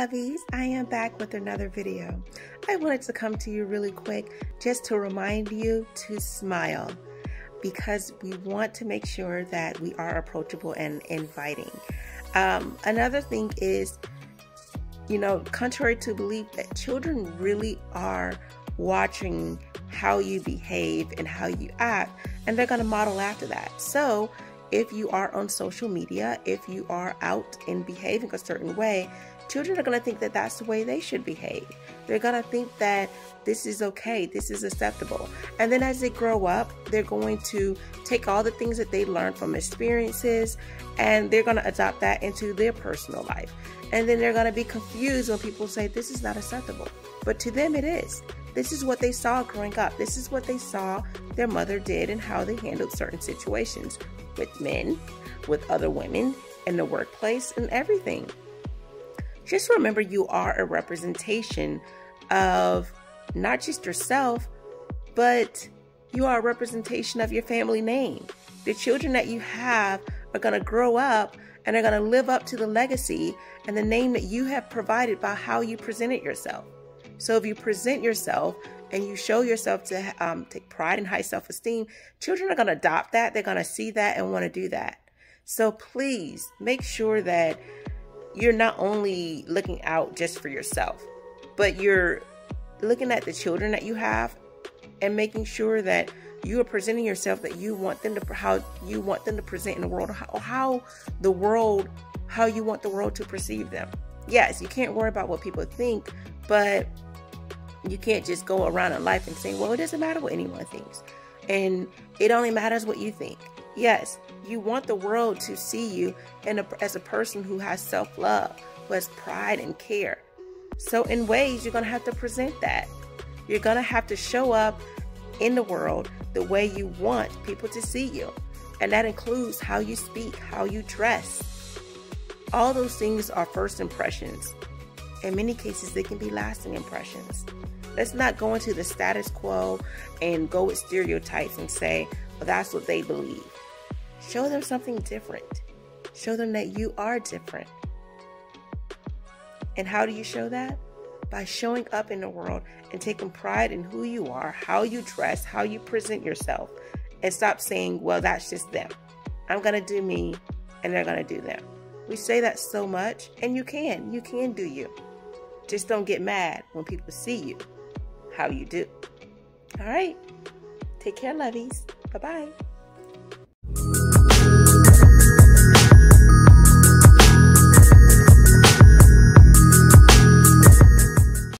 lovies, I am back with another video. I wanted to come to you really quick just to remind you to smile because we want to make sure that we are approachable and inviting. Um, another thing is, you know, contrary to belief, that children really are watching how you behave and how you act, and they're going to model after that. So, if you are on social media, if you are out and behaving a certain way, children are going to think that that's the way they should behave. They're going to think that this is okay, this is acceptable. And then as they grow up, they're going to take all the things that they learned from experiences and they're going to adopt that into their personal life. And then they're going to be confused when people say this is not acceptable. But to them, it is. This is what they saw growing up. This is what they saw their mother did and how they handled certain situations with men, with other women, in the workplace, and everything. Just remember you are a representation of not just yourself, but you are a representation of your family name. The children that you have are going to grow up and are going to live up to the legacy and the name that you have provided by how you presented yourself. So if you present yourself and you show yourself to um, take pride and high self-esteem, children are going to adopt that. They're going to see that and want to do that. So please make sure that you're not only looking out just for yourself, but you're looking at the children that you have and making sure that you are presenting yourself that you want them to how you want them to present in the world or how the world how you want the world to perceive them. Yes, you can't worry about what people think, but you can't just go around in life and say, well, it doesn't matter what anyone thinks. And it only matters what you think. Yes, you want the world to see you a, as a person who has self love, who has pride and care. So, in ways, you're going to have to present that. You're going to have to show up in the world the way you want people to see you. And that includes how you speak, how you dress. All those things are first impressions. In many cases, they can be lasting impressions. Let's not go into the status quo and go with stereotypes and say, well, that's what they believe. Show them something different. Show them that you are different. And how do you show that? By showing up in the world and taking pride in who you are, how you dress, how you present yourself, and stop saying, well, that's just them. I'm going to do me and they're going to do them. We say that so much, and you can. You can do you. Just don't get mad when people see you how you do. All right. Take care, lovies. Bye bye.